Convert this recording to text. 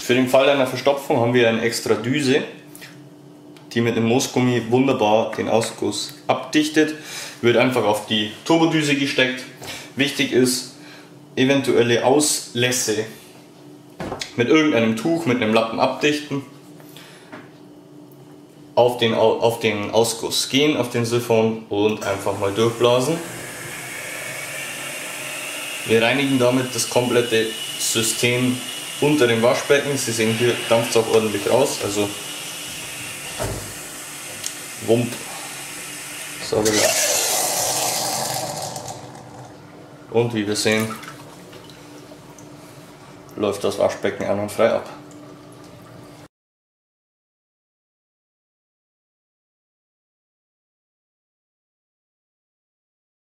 Für den Fall einer Verstopfung haben wir eine extra Düse, die mit einem Moosgummi wunderbar den Ausguss abdichtet. Wird einfach auf die Turbodüse gesteckt. Wichtig ist, eventuelle Auslässe mit irgendeinem Tuch, mit einem Lappen abdichten. Auf den, auf den Ausguss gehen, auf den Siphon und einfach mal durchblasen. Wir reinigen damit das komplette System unter dem Waschbecken. Sie sehen hier dampft es auch ordentlich raus, also Wump. Sauber. Und wie wir sehen, läuft das Waschbecken einwandfrei ab.